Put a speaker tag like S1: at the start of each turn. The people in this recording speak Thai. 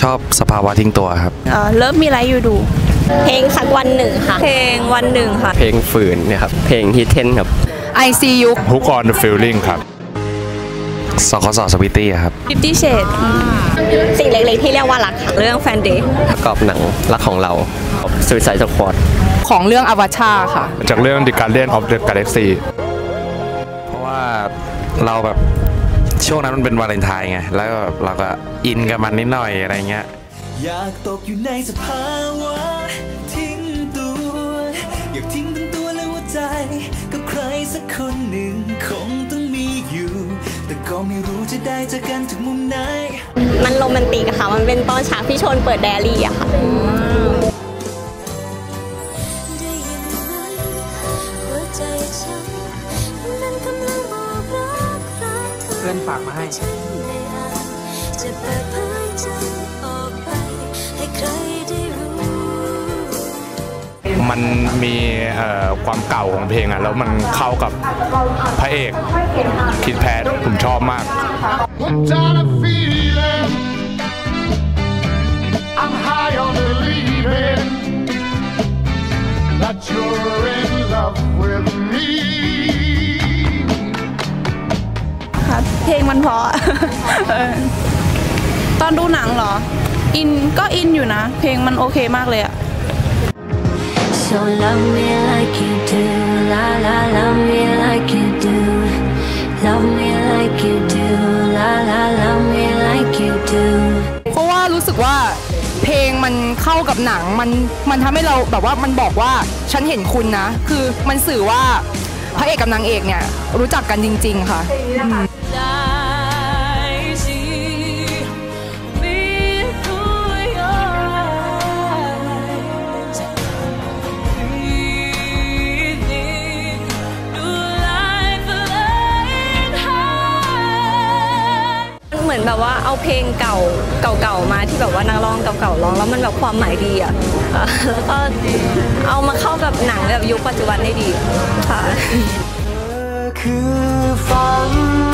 S1: ชอบสภาวะทิ้งตัวครับ
S2: เออเลิฟมีไรอยู่ดู
S3: เพลงสักวันหนึ่งค่ะ
S2: เพลงวันหนึ่งค่ะ
S4: เพลงฝืนเนี่ยครับ เพลงฮิตเทนครับ
S2: I see you
S5: Hook on the Feeling ครับ
S1: สคสสวิตตี้ครับ
S2: Fifty Shades
S3: สิ่งเล็กๆที่เรียกว่ารักค่ะ
S2: เรื่องแฟนเดย์
S4: ประกอบหนังรักของเราสุดสายสปอร์ต
S2: ของเรื่องอวชาค่ะ
S5: จากเรื่อง The Guardian of the Galaxy
S1: เพราะว่าเราแบบ ช่วงนั้นมันเป็นวาเลนไทน์ไง แล้วก็แบบเราก็อินกับมันนิดหน่อยอะไรเงี้ย
S6: อยากตกอยู่ในสภาวะทิ้งตัว อยากทิ้งทั้งตัวและหัวใจ กับใครสักคนหนึ่งคงต้องมีอยู่ แต่ก็ไม่รู้จะได้เจอกันจากมุมไหน
S3: มันโรแมนติกอะค่ะ มันเป็นตอนฉากพี่ชนเปิดไดอารี่อะค่ะ
S4: พื่อนฝากมาให้
S7: ฉันไม่อาจจะเปิดเผยใจออกไปให้ใครได้รู้
S5: มันมีเอ่อความเก่าของเพลงอะแล้วมันเข้ากับพระเอกคิดแพทผมชอบมาก
S8: Hooked on a feeling. I'm high on believing that
S2: เพลงมันเพราะเออตอนดูหนังเหรอ อินก็อินอยู่นะ เพลงมันโอเคมากเลยอะ
S7: So love me like you do, la la, love me like you do. Love me like you do, la la, love me like you do.
S9: เพราะว่ารู้สึกว่าเพลงมันเข้ากับหนังมันมันทำให้เราแบบว่ามันบอกว่าฉันเห็นคุณนะ คือมันสื่อว่าพระเอกกับนางเอกเนี่ยรู้จักกันจริง ๆ ค่ะ
S2: เหมื อนแบบว่าเอาเพลงเก่าเก่าๆมาที่แบบว่านักร้องเก่าๆร้องแล้วมันแบบความหมายดีอะเออแล้วก็เอามาเข้ากับหนังแบบยุคปัจจุบันได้ดีค่ะ
S6: คือฝันที่เป็นจริงที่ใจของฉัน